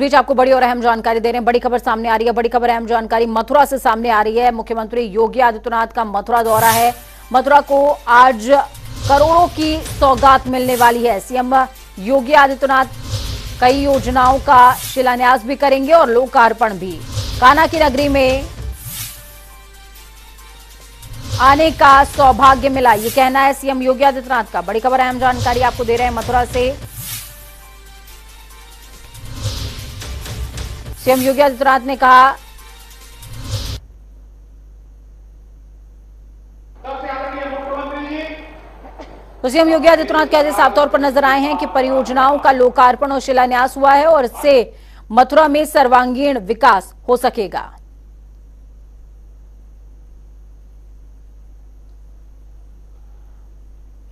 बीच आपको बड़ी और अहम जानकारी दे रहे हैं। बड़ी खबर सामने आ रही है। बड़ी खबर, अहम जानकारी मथुरा से सामने आ रही है। मुख्यमंत्री योगी आदित्यनाथ का मथुरा दौरा है। मथुरा को आज करोड़ों की सौगात मिलने वाली है। सीएम योगी आदित्यनाथ कई योजनाओं का शिलान्यास भी करेंगे और लोकार्पण भी। काना की नगरी में आने का सौभाग्य मिला, ये कहना है सीएम योगी आदित्यनाथ का। बड़ी खबर, अहम जानकारी आपको दे रहे हैं मथुरा से। सीएम योगी आदित्यनाथ ने कहा तो सीएम योगी आदित्यनाथ कहते साफ़ तौर पर नज़र आए हैं कि परियोजनाओं का लोकार्पण और शिलान्यास हुआ है और इससे मथुरा में सर्वांगीण विकास हो सकेगा।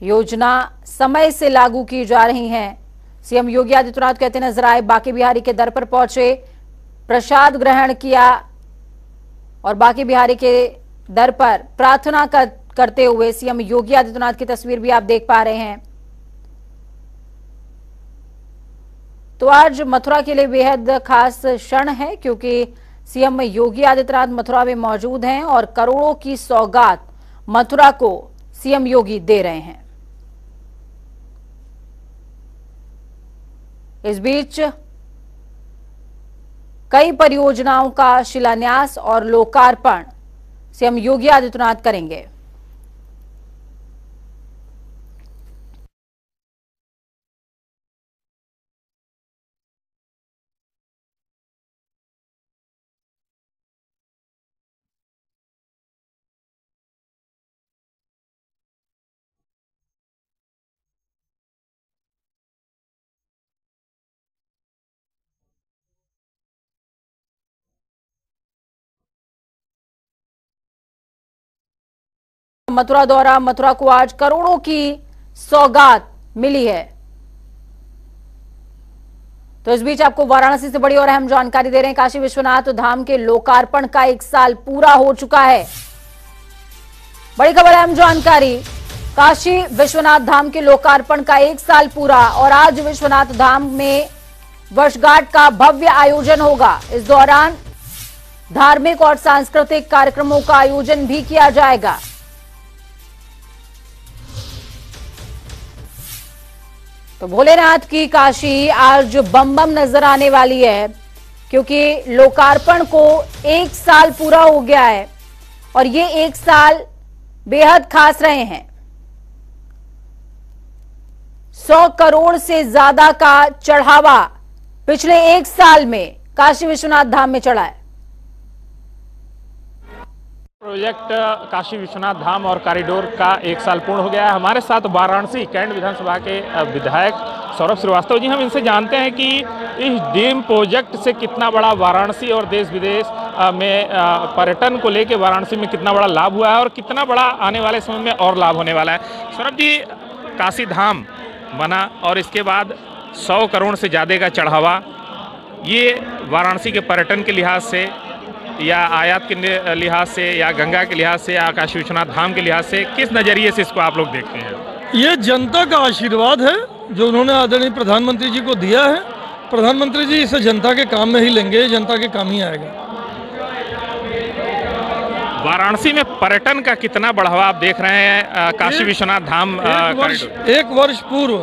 योजना समय से लागू की जा रही हैं। सीएम योगी आदित्यनाथ कहते नज़र आए बाकी बिहारी के दर पर पहुँचे प्रसाद ग्रहण किया और बाकी बिहारी के दर पर प्रार्थना कर, करते हुए सीएम योगी आदित्यनाथ की तस्वीर भी आप देख पा रहे हैं। तो आज मथुरा के लिए बेहद खास क्षण है क्योंकि सीएम योगी आदित्यनाथ मथुरा में मौजूद हैं और करोड़ों की सौगात मथुरा को सीएम योगी दे रहे हैं। इस बीच कई परियोजनाओं का शिलान्यास और लोकार्पण। सीएम योगी आदित्यनाथ करेंगे। मथुरा दौरा मथुरा को आज करोड़ों की सौगात मिली है। तो इस बीच आपको वाराणसी से बड़ी और अहम जानकारी दे रहे हैं, काशी विश्वनाथ धाम के लोकार्पण का एक साल पूरा हो चुका है। बड़ी खबर अहम जानकारी, काशी विश्वनाथ धाम के लोकार्पण का एक साल पूरा और आज विश्वनाथ धाम में वर्षगांठ का भव्य आयोजन होगा। इस दौरान धार्मिक और सांस्कृतिक कार्यक्रमों का आयोजन भी किया जाएगा। तो भोलेनाथ की काशी आज बम बम नज़र आने वाली है, क्योंकि लोकार्पण को एक साल पूरा हो गया है और ये एक साल बेहद खास रहे हैं। सौ करोड़ से ज़्यादा का चढ़ावा पिछले एक साल में काशी विश्वनाथ धाम में चढ़ा है। प्रोजेक्ट काशी विश्वनाथ धाम और कॉरिडोर का एक साल पूर्ण हो गया है। हमारे साथ वाराणसी कैंट विधानसभा के विधायक सौरभ श्रीवास्तव जी हम इनसे जानते हैं कि इस डीम प्रोजेक्ट से कितना बड़ा वाराणसी और देश विदेश में पर्यटन को लेकर वाराणसी में कितना बड़ा लाभ हुआ है और कितना बड़ा आने वाले समय में और लाभ होने वाला है। सौरभ जी, काशी धाम बना और इसके बाद सौ करोड़ से ज़्यादा का चढ़ावा, ये वाराणसी के पर्यटन के लिहाज से या आयात के लिहाज से या गंगा के लिहाज से या काशी विश्वनाथ धाम के लिहाज से किस नज़रिए से इसको आप लोग देखते हैं? ये जनता का आशीर्वाद है जो उन्होंने आदरणीय प्रधानमंत्री जी को दिया है। प्रधानमंत्री जी इसे जनता के काम में ही लेंगे जनता के काम ही आएगा। वाराणसी में पर्यटन का कितना बढ़ावा आप देख रहे हैं काशी विश्वनाथ धाम एक वर्ष, एक वर्ष पूर्व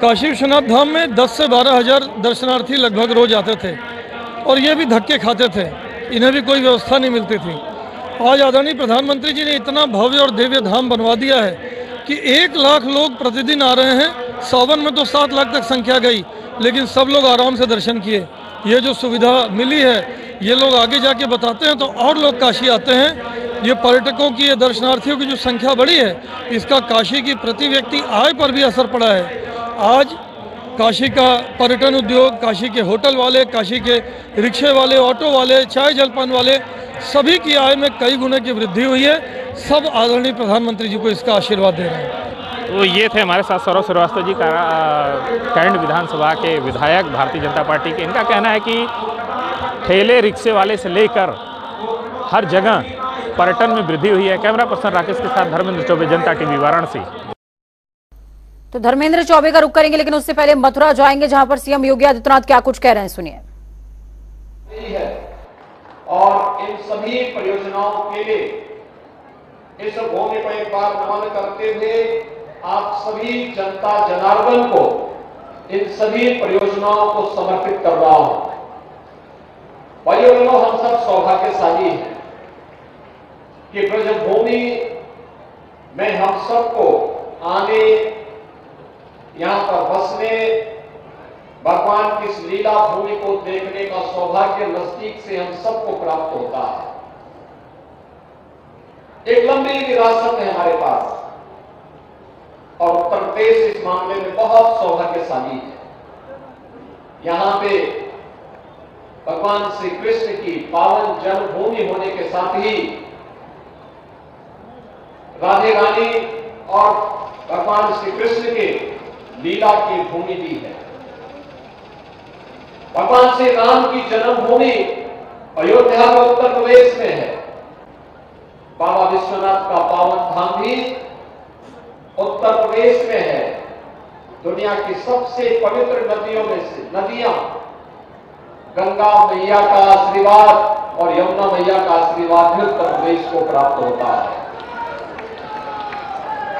काशी विश्वनाथ धाम में 10 से बारह हज़ार दर्शनार्थी लगभग रोज आते थे और ये भी धक्के खाते थे। इन्हें भी कोई व्यवस्था नहीं मिलती थी। आज आदरणीय प्रधानमंत्री जी ने इतना भव्य और दिव्य धाम बनवा दिया है कि एक लाख लोग प्रतिदिन आ रहे हैं। सावन में तो सात लाख तक संख्या गई, लेकिन सब लोग आराम से दर्शन किए। ये जो सुविधा मिली है, ये लोग आगे जाके बताते हैं तो और लोग काशी आते हैं। ये पर्यटकों की, ये दर्शनार्थियों की जो संख्या बढ़ी है, इसका काशी की प्रति व्यक्ति आय पर भी असर पड़ा है। आज काशी का पर्यटन उद्योग, काशी के होटल वाले, काशी के रिक्शे वाले, ऑटो वाले, चाय जलपान वाले, सभी की आय में कई गुने की वृद्धि हुई है। सब आदरणीय प्रधानमंत्री जी को इसका आशीर्वाद दे रहे हैं। तो ये थे हमारे साथ सौरभ श्रीवास्तव जी कैंट विधानसभा के विधायक भारतीय जनता पार्टी के। इनका कहना है कि ठेले रिक्शे वाले से लेकर हर जगह पर्यटन में वृद्धि हुई है। कैमरा पर्सन राकेश के साथ धर्मेंद्र चौबे, जनता टीवी, वाराणसी। तो धर्मेंद्र चौबे का रुख करेंगे, लेकिन उससे पहले मथुरा जाएँगे, जहाँ पर सीएम योगी आदित्यनाथ क्या कुछ कह रहे हैं, सुनिए। और इन सभी परियोजनाओं के लिए इस भूमि को एक बार नमन करते हुए आप सभी जनता जनार्दन को इन सभी परियोजनाओं को समर्पित कर रहा हूँ भाइयों हम सब सौभाग्यशाली हैं कि ब्रजभूमि में हम सबको आने यहाँ पर बसने, भगवान की इस लीला भूमि को देखने का सौभाग्य नज़दीक से हम सबको प्राप्त होता है। एक लंबी विरासत है हमारे पास। और उत्तर प्रदेश इस मामले में बहुत सौभाग्यशाली है। यहाँ पे भगवान श्री कृष्ण की पावन जन्मभूमि होने के साथ ही राधे रानी और भगवान श्री कृष्ण के लीला की भूमि भी है। भगवान श्री राम की जन्मभूमि अयोध्या में उत्तर प्रदेश में है। बाबा विश्वनाथ का पावन धाम भी उत्तर प्रदेश में है। दुनिया की सबसे पवित्र नदियों में से नदियाँ गंगा मैया का आशीर्वाद और यमुना मैया का आशीर्वाद भी उत्तर प्रदेश को प्राप्त होता है।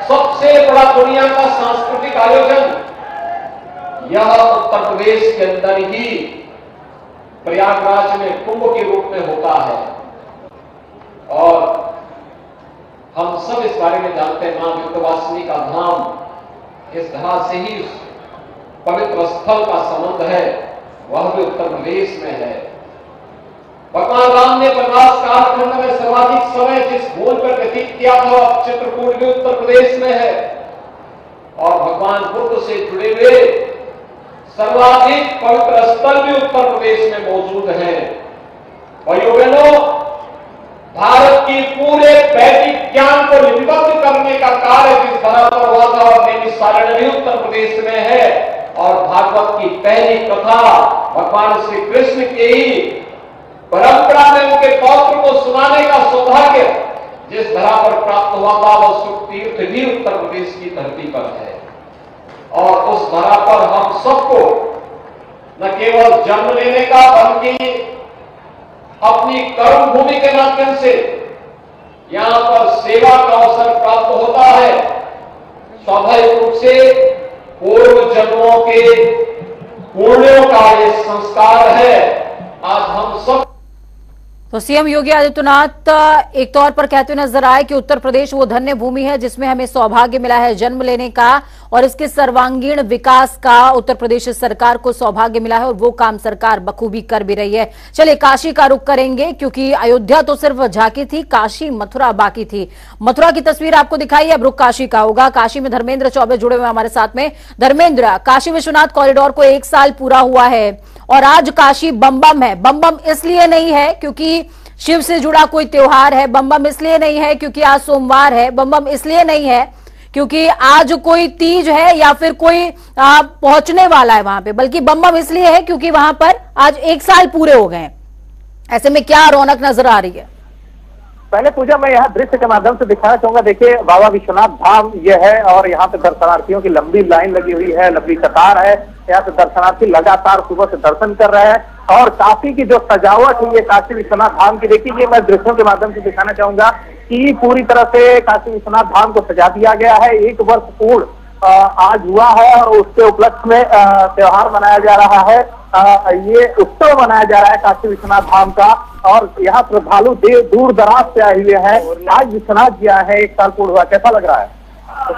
सबसे बड़ा दुनिया का सांस्कृतिक आयोजन यह उत्तर प्रदेश के अंदर ही प्रयागराज में कुंभ के रूप में होता है। और हम सब इस बारे में जानते हैं, माँ विंध्यवासिनी का धाम इस धरा से ही पवित्र स्थल का संबंध है, वह भी उत्तर प्रदेश में है। भगवान राम ने वनवास कालखंड में सर्वाधिक समय जिस भूल पर व्यतीत किया था वह चित्रकूट भी उत्तर प्रदेश में है। और भगवान बुद्ध से जुड़े हुए सर्वाधिक पवित्र स्थल भी उत्तर प्रदेश में मौजूद है। भारत की पूरे वैदिक ज्ञान को लिपिबद्ध करने का कार्य जिस धरा पर हुआ था, और मेरी सारण भी उत्तर प्रदेश में है। और भागवत की पहली कथा भगवान श्री कृष्ण के ही परंपरा में उनके पौत्र को सुनाने का सौभाग्य जिस धरा पर प्राप्त हुआ था वह सुख तीर्थ भी उत्तर प्रदेश की धरती पर है। और उस धरा पर हम सबको न केवल जन्म लेने का, बल्कि अपनी कर्म भूमि के माध्यम से यहाँ पर सेवा का अवसर प्राप्त होता है। स्वाभाविक रूप से पूर्व जन्मों के पुण्यों का ये संस्कार है। आज हम सब तो सीएम योगी आदित्यनाथ एक तौर पर कहते हुए नज़र आए कि उत्तर प्रदेश वो धन्य भूमि है जिसमें हमें सौभाग्य मिला है जन्म लेने का और इसके सर्वांगीण विकास का उत्तर प्रदेश सरकार को सौभाग्य मिला है और वो काम सरकार बखूबी कर भी रही है। चलिए, काशी का रुख करेंगे, क्योंकि अयोध्या तो सिर्फ़ झांकी थी, काशी मथुरा बाकी थी। मथुरा की तस्वीर आपको दिखाई अब रुख काशी का होगा। काशी में धर्मेंद्र चौबे जुड़े हुए हमारे साथ में। धर्मेंद्र, काशी विश्वनाथ कॉरिडोर को एक साल पूरा हुआ है और आज काशी बम बम है। बम बम इसलिए नहीं है क्योंकि शिव से जुड़ा कोई त्योहार है। बम बम इसलिए नहीं है क्योंकि आज सोमवार है। बम बम इसलिए नहीं है क्योंकि आज कोई तीज है या फिर कोई आ, पहुँचने वाला है वहाँ पे। बल्कि बम बम इसलिए है क्योंकि वहाँ पर आज एक साल पूरे हो गए ऐसे में क्या रौनक नज़र आ रही है? पहले पूजा मैं यहाँ दृश्य के माध्यम से दिखाना चाहूँगा। देखिए बाबा विश्वनाथ धाम ये है और यहाँ पे दर्शनार्थियों की लंबी लाइन लगी हुई है लंबी कतार है। यहाँ पे दर्शनार्थी लगातार सुबह से दर्शन कर रहे हैं। और काशी की जो सजावट हुई है ये काशी विश्वनाथ धाम की देखिए मैं दृश्यों के माध्यम से दिखाना चाहूँगा कि पूरी तरह से काशी विश्वनाथ धाम को सजा दिया गया है। एक वर्ष पूर्ण आज हुआ है और उसके उपलक्ष्य में त्योहार मनाया जा रहा है। आ, ये उत्सव मनाया जा रहा है काशी विश्वनाथ धाम का और यहाँ श्रद्धालु देव दूर दराज से आए हुए हैं। आज विश्वनाथ जी आए हैं एक साल पूर्ण हुआ। कैसा लग रहा है? तो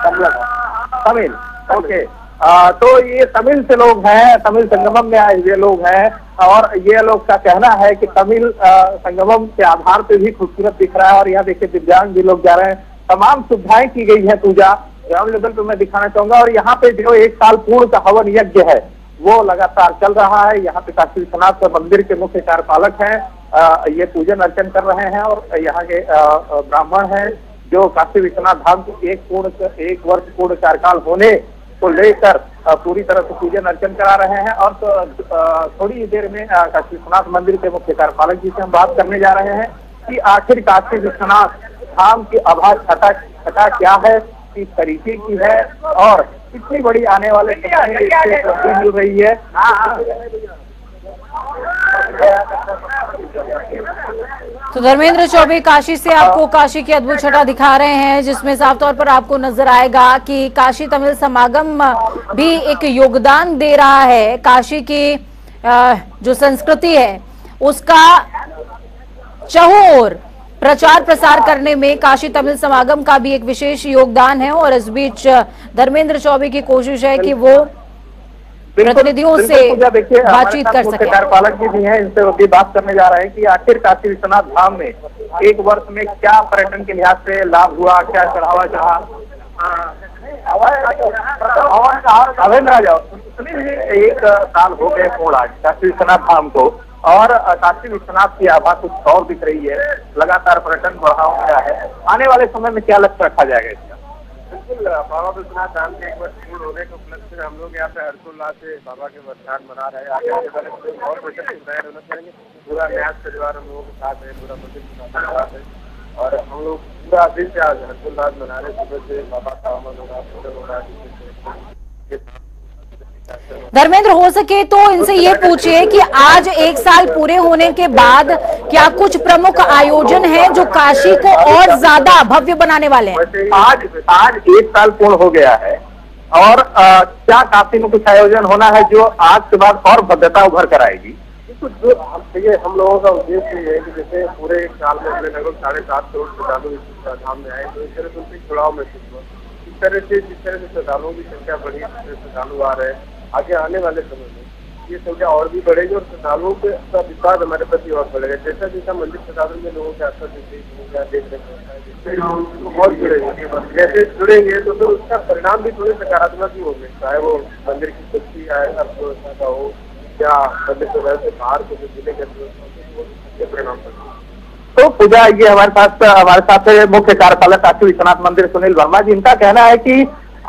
तमिल ओके। आ, तो ये तमिल से लोग हैं तमिल संगमम में आए हुए लोग हैं और ये लोग का कहना है कि तमिल संगमम के आधार पे भी खूबसूरत दिख रहा है और यहाँ देखिए दिव्यांग भी लोग जा रहे हैं। तमाम सुविधाएँ की गई है पूजा। ग्राउंड लेवल पे मैं दिखाना चाहूँगा और यहाँ पे जो एक साल पूर्ण का हवन यज्ञ है वो लगातार चल रहा है। यहाँ पे काशी विश्वनाथ मंदिर के मुख्य कार्यपालक हैं ये पूजन अर्चन कर रहे हैं और यहाँ के ब्राह्मण हैं जो काशी विश्वनाथ धाम को एक पूर्ण एक वर्ष पूर्ण कार्यकाल होने को लेकर पूरी तरह से पूजन अर्चन करा रहे हैं और तो, थोड़ी देर में काशी विश्वनाथ मंदिर के मुख्य कार्यपालक जी से हम बात करने जा रहे हैं कि आखिर काशी विश्वनाथ धाम की आभा छटा छटा क्या है किस तरीके की है और कितनी बड़ी आने वाले मिल रही है। तो धर्मेंद्र चौबे, काशी से आपको काशी की अद्भुत छटा दिखा रहे हैं, जिसमें साफ़ तौर पर आपको नज़र आएगा कि काशी तमिल समागम भी एक योगदान दे रहा है। काशी की जो संस्कृति है, उसका चहोर प्रचार प्रसार करने में काशी तमिल समागम का भी एक विशेष योगदान है और इस बीच धर्मेंद्र चौबे की कोशिश है कि वो प्रतिनिधियों से बातचीत कर सके। कार्यपालक जी भी हैं इनसे भी बात करने जा रहे हैं कि आखिर काशी विश्वनाथ धाम में एक वर्ष में क्या पर्यटन के लिहाज से लाभ हुआ क्या चढ़ावा चढ़ा? एक साल हो गए पूर्ण आज काशी विश्वनाथ धाम को और काशी विश्वनाथ की आभा कुछ और दिख रही है। लगातार पर्यटन बढ़ा हुआ है? आने वाले समय में क्या लक्ष्य रखा जाएगा इसका? बिल्कुल बाबा विश्वनाथ धाम के एक वर्ष पूर्ण होने के उपलक्ष्य में हम लोग यहाँ पे हर्षोल्लास से बाबा के वर्षान मना रहे हैं। आगे आने वाले और बचत सुविधाएँ डेवलप करेंगे पूरा न्यास परिवार हम लोगों के साथ है, पूरा मंदिर के साथ है और हम लोग पूरा दिन से आज हर्षोल्लास मना रहे सुबह से बाबा का अमल होगा पूजन होगा धर्मेंद्र हो सके तो इनसे ये पूछिए कि आज एक साल पूरे होने के बाद क्या कुछ प्रमुख आयोजन हैं जो काशी को और ज़्यादा भव्य बनाने वाले हैं? आज आज एक साल पूर्ण हो गया है और आ, क्या काशी में कुछ आयोजन होना है जो आज के बाद और भव्यता उभर कर आएगी? जो देखिए हम लोगों का उद्देश्य ये है कि जैसे पूरे एक साल में हमने लगभग साढ़े सात करोड़ श्रद्धालु धाम में आए तो इस तरह से उनसे जुड़ाव महसूस हुआ। इस तरह से जिस तरह से श्रद्धालुओं की संख्या बढ़ी जिस तरह श्रद्धालु आ रहे हैं आगे आने वाले समय में ये संख्या और भी बढ़ेगी और श्रद्धालुओं के का विश्वास हमारे प्रति और बढ़ेगा। जैसा जैसा मंदिर प्रशासन में लोगों के आसपास देख रहे हैं जुड़ेंगे जैसे जुड़ेंगे तो फिर उसका परिणाम भी थोड़े सकारात्मक ही होंगे। चाहे वो मंदिर की शक्ति अर्थव्यवस्था का हो या मंदिर के से बाहर को जो ज़िले के अर्थव्यवस्था परिणाम तो पूजा ये हमारे पास हमारे साथ मुख्य कार्यपालक काशी विश्वनाथ मंदिर सुनील वर्मा जी। इनका कहना है कि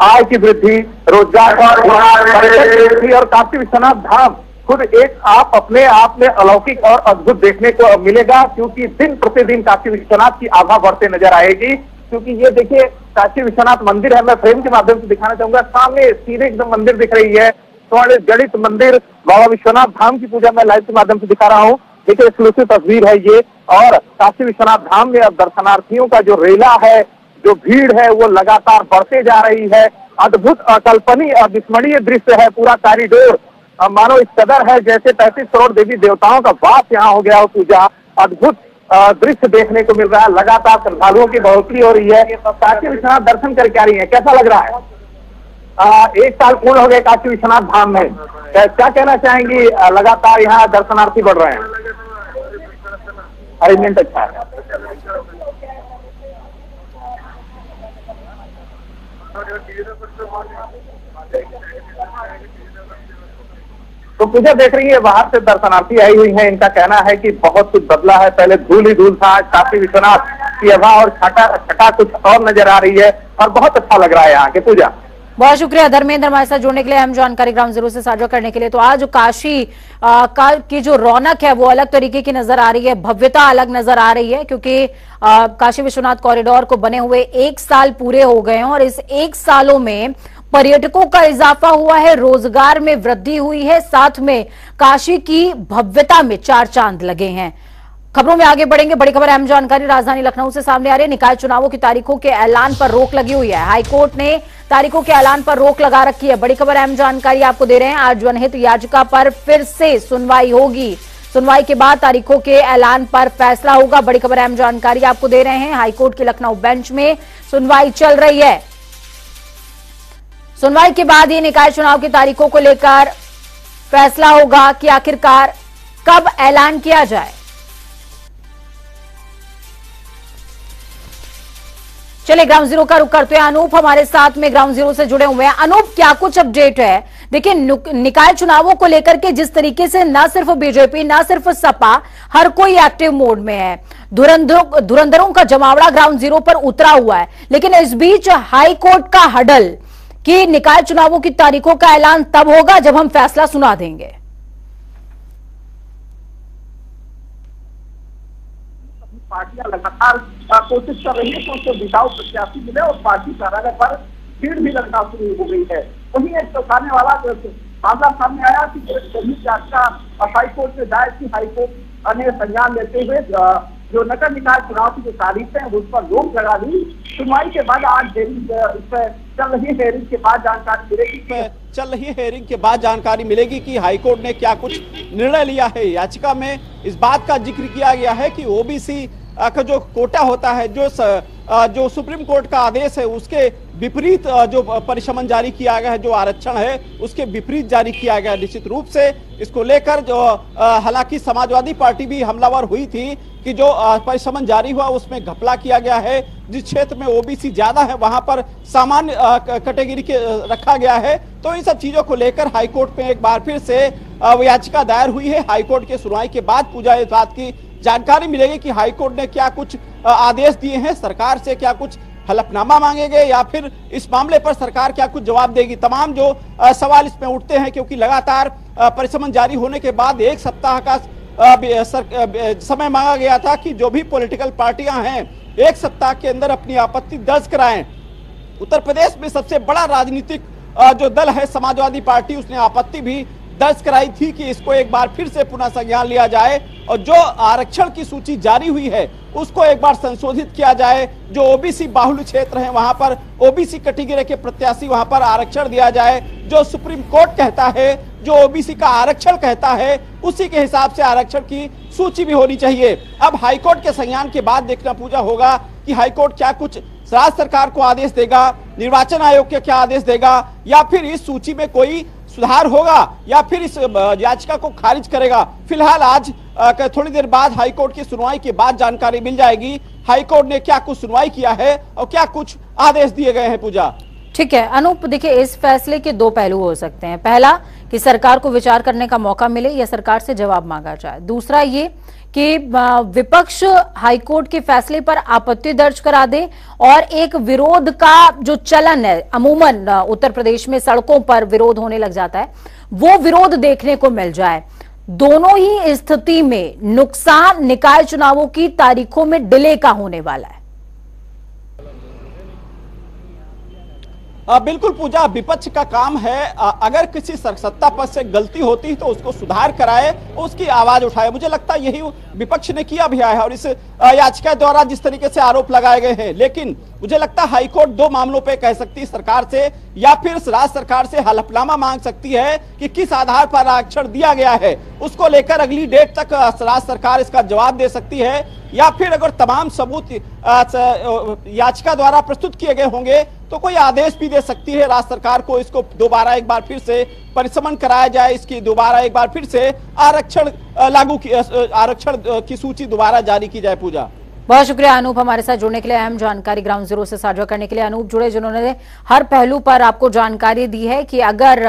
आय की वृद्धि, रोज़गार वृद्धि और काशी विश्वनाथ धाम। खुद एक आप अपने आप में अलौकिक और अद्भुत देखने को मिलेगा, क्योंकि दिन प्रतिदिन काशी विश्वनाथ की आभा बढ़ते नज़र आएगी। क्योंकि ये देखिए, काशी विश्वनाथ मंदिर है, मैं फ्रेम के माध्यम से दिखाना चाहूँगा। सामने सीधे एकदम मंदिर दिख रही है स्वर्ण जड़ित मंदिर, बाबा विश्वनाथ धाम की पूजा मैं लाइव के माध्यम से दिखा रहा हूँ। देखिए एक्सक्लूसिव तस्वीर है ये। और काशी विश्वनाथ धाम में अब दर्शनार्थियों का जो रेला है जो भीड़ है वो लगातार बढ़ते जा रही है। अद्भुत अकल्पनीय अविस्मरणीय दृश्य है पूरा कॉरिडोर। मानो इस कदर है जैसे पैंतीस करोड़ देवी देवताओं का वास यहाँ हो गया हो पूजा। अद्भुत दृश्य देखने को मिल रहा है। लगातार श्रद्धालुओं की बढ़ोतरी हो रही है। काशी विश्वनाथ दर्शन करके आ रही है। कैसा लग रहा है? आ, एक साल पूर्ण हो गए काशी विश्वनाथ धाम में। क्या कहना चाहेंगी? लगातार यहाँ दर्शनार्थी बढ़ रहे हैं। अरेंजमेंट अच्छा। है तो पूजा देख रही है, बाहर से दर्शनार्थी आई हुई है। इनका कहना है कि बहुत कुछ बदला है। पहले धूल ही धूल था काफ़ी विश्वनाथ की अभा और छटा छटा कुछ और नज़र आ रही है और बहुत अच्छा लग रहा है यहाँ के पूजा। बहुत शुक्रिया धर्मेंद्र हमारे साथ जुड़ने के लिए हम जानकारी ग्राउंड ज़ीरो से साझा करने के लिए। तो आज काशी आ, का की जो रौनक है वो अलग तरीके की नज़र आ रही है भव्यता अलग नज़र आ रही है क्योंकि आ, काशी विश्वनाथ कॉरिडोर को बने हुए एक साल पूरे हो गए हैं और इस एक सालों में पर्यटकों का इजाफा हुआ है रोज़गार में वृद्धि हुई है साथ में काशी की भव्यता में चार चाँद लगे हैं। खबरों में आगे बढ़ेंगे। बड़ी खबर अहम जानकारी, राजधानी लखनऊ से सामने आ रही है। निकाय चुनावों की तारीखों के ऐलान पर रोक लगी हुई है। हाईकोर्ट ने तारीखों के ऐलान पर रोक लगा रखी है। बड़ी खबर अहम जानकारी आपको दे रहे हैं। आज जनहित याचिका पर फिर से सुनवाई होगी। सुनवाई के बाद तारीखों के ऐलान पर फैसला होगा। बड़ी खबर अहम जानकारी आपको दे रहे हैं। हाईकोर्ट के लखनऊ बेंच में सुनवाई चल रही है। सुनवाई के बाद ही निकाय चुनाव की तारीखों को लेकर फैसला होगा कि आखिरकार कब ऐलान किया जाए। चलिए ग्राउंड ज़ीरो का रुख करते हैं अनूप। हमारे साथ में ग्राउंड ज़ीरो से जुड़े हुए हैं। अनूप, क्या कुछ अपडेट है? देखिए निकाय चुनावों को लेकर के जिस तरीके से न सिर्फ़ बीजेपी, न सिर्फ़ सपा, हर कोई एक्टिव मोड में है। धुरंधरों धुरंधरों का जमावड़ा ग्राउंड ज़ीरो पर उतरा हुआ है। लेकिन इस बीच हाई कोर्ट का हडल कि निकाय चुनावों की तारीखों का ऐलान तब होगा जब हम फैसला सुना देंगे। पार्टियाँ लगातार कोशिश कर रही है कि उसको बिताऊ प्रत्याशी मिले और पार्टी कार्यालय पर भीड़ भी लगना शुरू हो गई है। वही एक चौंकाने वाला मामला सामने आया कि सभी याचिका हाईकोर्ट में दायर की हाईकोर्ट ने संज्ञान लेते हुए जो नगर निकाय चुनाव की जो तारीखें हैं, उस पर रोक लगा दी। सुनवाई के बाद आज पर चल रही हेयरिंग के बाद जानकारी मिलेगी चल रही हेयरिंग के बाद जानकारी मिलेगी कि हाईकोर्ट ने क्या कुछ निर्णय लिया है। याचिका में इस बात का ज़िक्र किया गया है कि ओबीसी का जो कोटा होता है जो स, जो सुप्रीम कोर्ट का आदेश है उसके विपरीत जो परिशमन जारी किया गया है जो आरक्षण है उसके विपरीत जारी किया गया निश्चित रूप से। इसको लेकर जो हालाँकि समाजवादी पार्टी भी हमलावर हुई थी कि जो परिसमन जारी हुआ उसमें घपला किया गया है। जिस क्षेत्र में ओबीसी ज़्यादा है वहाँ पर सामान्य कैटेगरी के रखा गया है। तो इन सब चीज़ों को लेकर हाईकोर्ट में एक बार फिर से याचिका दायर हुई है। हाईकोर्ट के सुनवाई के बाद पूजा इस बात की जानकारी मिलेगी कि हाईकोर्ट ने क्या कुछ आदेश दिए हैं? सरकार से क्या कुछ हलफनामा मांगेंगे या फिर इस मामले पर सरकार क्या कुछ जवाब देगी? तमाम जो सवाल इसमें उठते हैं क्योंकि लगातार परिसमन जारी होने के बाद एक सप्ताह का समय मांगा गया था कि जो भी पॉलिटिकल पार्टियाँ हैं, एक सप्ताह के अंदर अपनी आपत्ति दर्ज कराएँ। उत्तर प्रदेश में सबसे बड़ा राजनीतिक जो दल है, समाजवादी पार्टी, उसने आपत्ति भी दर्ज कराई थी कि इसको एक बार फिर से पुनः संज्ञान लिया जाए और जो आरक्षण की सूची जारी हुई है, उसको एक बार संशोधित किया जाए। जो ओबीसी बाहुल्य क्षेत्र है, वहाँ पर ओबीसी कैटेगरी के प्रत्याशी वहाँ पर आरक्षण दिया जाए। जो सुप्रीम कोर्ट कहता है, जो ओबीसी का आरक्षण कहता है, उसी के हिसाब से आरक्षण की सूची भी होनी चाहिए। अब हाईकोर्ट के संज्ञान के बाद देखना पूजा होगा कि हाईकोर्ट क्या कुछ राज्य सरकार को आदेश देगा, निर्वाचन आयोग के क्या आदेश देगा, या फिर इस सूची में कोई सुधार होगा या फिर इस याचिका को खारिज करेगा? फ़िलहाल आज थोड़ी देर बाद हाईकोर्ट की सुनवाई के बाद जानकारी मिल जाएगी। हाईकोर्ट ने क्या कुछ सुनवाई किया है और क्या कुछ आदेश दिए गए हैं पूजा? ठीक है, अनूप, देखिए, इस फैसले के दो पहलू हो सकते हैं। पहला कि सरकार को विचार करने का मौका मिले या सरकार से जवाब मांगा जाए। दूसरा ये कि विपक्ष हाईकोर्ट के फैसले पर आपत्ति दर्ज करा दे और एक विरोध का जो चलन है, अमूमन उत्तर प्रदेश में सड़कों पर विरोध होने लग जाता है, वो विरोध देखने को मिल जाए। दोनों ही स्थिति में नुकसान, निकाय चुनावों की तारीखों में डिले का होने वाला है। बिल्कुल पूजा विपक्ष का काम है। अगर किसी सत्ता पद से गलती होती है तो उसको सुधार कराए, उसकी आवाज़ उठाए। मुझे लगता है यही विपक्ष ने किया भी है और इस याचिका द्वारा जिस तरीके से आरोप लगाए गए हैं। लेकिन मुझे लगता है हाईकोर्ट दो मामलों पे कह सकती है, सरकार से या फिर राज्य सरकार से हलफनामा मांग सकती है कि किस आधार पर आरक्षण दिया गया है। उसको लेकर अगली डेट तक राज्य सरकार इसका जवाब दे सकती है, या फिर अगर तमाम सबूत याचिका द्वारा प्रस्तुत किए गए होंगे तो कोई आदेश भी दे सकती है राज्य सरकार को इसको दोबारा एक बार फिर से परिसमन कराया जाए, इसकी दोबारा एक बार फिर से आरक्षण लागू की आरक्षण की सूची दोबारा जारी की जाए, पूजा। बहुत शुक्रिया अनूप हमारे साथ जुड़ने के लिए, अहम जानकारी ग्राउंड ज़ीरो से साझा करने के लिए। अनूप, जुड़े जिन्होंने हर पहलू पर आपको जानकारी दी है कि अगर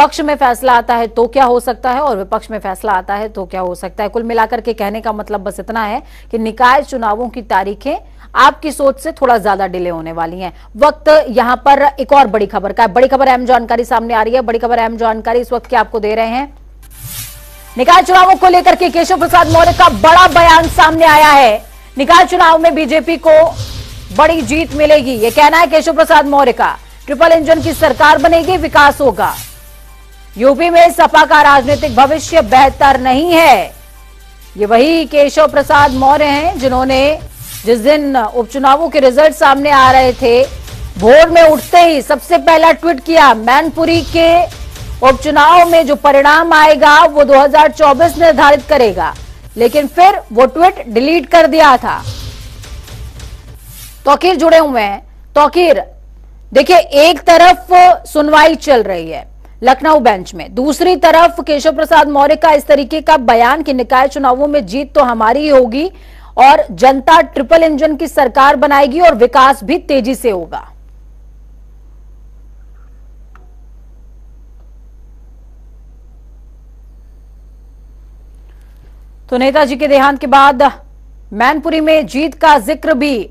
पक्ष में फैसला आता है तो क्या हो सकता है और विपक्ष में फैसला आता है तो क्या हो सकता है? कुल मिलाकर के कहने का मतलब बस इतना है कि निकाय चुनावों की तारीखें आपकी सोच से थोड़ा ज़्यादा डिले होने वाली हैं। वक्त यहाँ पर एक और बड़ी खबर का बड़ी खबर अहम जानकारी सामने आ रही है। बड़ी खबर अहम जानकारी इस वक्त की आपको दे रहे हैं? निकाय चुनावों को लेकर के केशव प्रसाद मौर्य का बड़ा बयान सामने आया है। निकाय चुनाव में बीजेपी को बड़ी जीत मिलेगी। यह कहना है केशव प्रसाद मौर्य का। ट्रिपल इंजन की सरकार बनेगी, विकास होगा। यूपी में सपा का राजनीतिक भविष्य बेहतर नहीं है। ये वही केशव प्रसाद मौर्य हैं जिन्होंने जिस दिन उपचुनावों के रिज़ल्ट सामने आ रहे थे, भोर में उठते ही सबसे पहला ट्वीट किया, मैनपुरी के उपचुनाव में जो परिणाम आएगा, वो 2024 निर्धारित करेगा। लेकिन फिर वो ट्वीट डिलीट कर दिया था। तोकीर जुड़े हुए हैं। तोकीर, देखिए, एक तरफ़ सुनवाई चल रही है। लखनऊ बेंच में। दूसरी तरफ़ केशव प्रसाद मौर्य का इस तरीके का बयान कि निकाय चुनावों में जीत तो हमारी ही होगी और जनता ट्रिपल इंजन की सरकार बनाएगी और विकास भी तेज़ी से होगा। तो नेताजी के देहांत के बाद मैनपुरी में जीत का ज़िक्र भी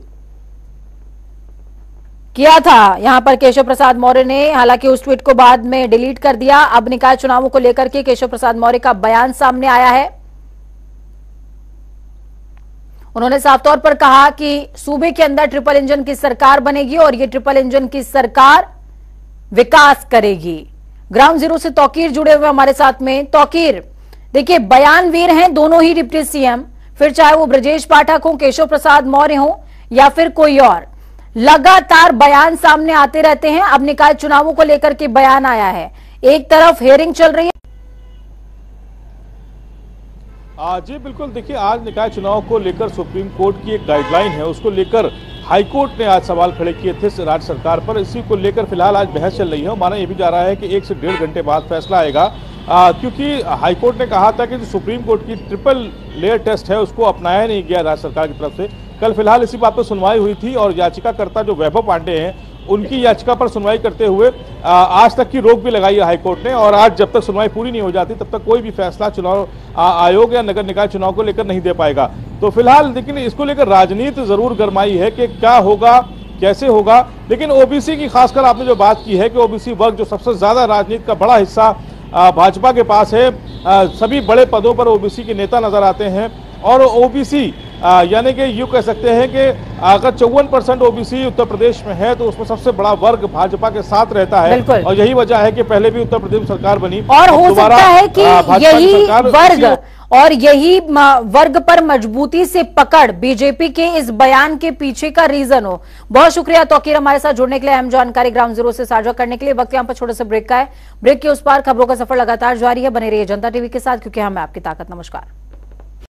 किया था। यहाँ पर केशव प्रसाद मौर्य ने, हालाँकि उस ट्वीट को बाद में डिलीट कर दिया। अब निकाय चुनावों को लेकर के केशव प्रसाद मौर्य का बयान सामने आया है। उन्होंने साफ़ तौर पर कहा कि सूबे के अंदर ट्रिपल इंजन की सरकार बनेगी और ये ट्रिपल इंजन की सरकार विकास करेगी। ग्राउंड ज़ीरो से तौकीर जुड़े हुए हमारे साथ में तौकीर। देखिए, बयानवीर हैं, दोनों ही डिप्टी सीएम। फिर चाहे वो ब्रजेश पाठक हो, केशव प्रसाद मौर्य हो, या फिर कोई और। लगातार बयान सामने आते रहते हैं। अब निकाय चुनावों को लेकर के बयान आया है। एक तरफ़ हेयरिंग चल रही है। जी बिल्कुल। देखिए आज निकाय चुनाव को लेकर सुप्रीम कोर्ट की एक गाइडलाइन है। उसको लेकर हाईकोर्ट ने आज सवाल खड़े किए थे राज्य सरकार पर। इसी को लेकर फ़िलहाल आज बहस चल रही है। माना यह भी जा रहा है कि एक से डेढ़ घंटे बाद फैसला आएगा। आ, क्योंकि हाईकोर्ट ने कहा था कि जो सुप्रीम कोर्ट की ट्रिपल लेयर टेस्ट है उसको अपनाया नहीं गया राज्य सरकार की तरफ़ से। कल फ़िलहाल इसी बात पर सुनवाई हुई थी और याचिकाकर्ता जो वैभव पांडे हैं, उनकी याचिका पर सुनवाई करते हुए आज तक की रोक भी लगाई है हाईकोर्ट ने और आज जब तक सुनवाई पूरी नहीं हो जाती, तब तक कोई भी फैसला चुनाव आयोग या नगर निकाय चुनाव को लेकर नहीं दे पाएगा। तो फ़िलहाल लेकिन इसको लेकर राजनीति ज़रूर गरमाई है कि क्या होगा, कैसे होगा। लेकिन ओबीसी की खासकर आपने जो बात की है कि ओबीसी वर्ग जो सबसे ज़्यादा राजनीति का बड़ा हिस्सा भाजपा के पास है सभी बड़े पदों पर ओबीसी के नेता नज़र आते हैं और ओबीसी यानी कि यूँ कह सकते हैं कि अगर चौवन परसेंट ओबीसी उत्तर प्रदेश में है तो उसमें सबसे बड़ा वर्ग भाजपा के साथ रहता है। और यही वजह है कि पहले भी उत्तर प्रदेश सरकार बनी और हो सकता है कि यही वर्ग और यही वर्ग पर मजबूती से पकड़ बीजेपी के इस बयान के पीछे का रीजन हो। बहुत शुक्रिया तोकीर हमारे साथ जुड़ने के लिए अहम जानकारी ग्राउंड ज़ीरो से साझा करने के लिए। वक्त यहाँ पर छोटे से ब्रेक का है। ब्रेक के उस पार खबरों का सफ़र लगातार जारी है। बने रहिए जनता टीवी के साथ क्योंकि हमें आपकी ताकत। नमस्कार।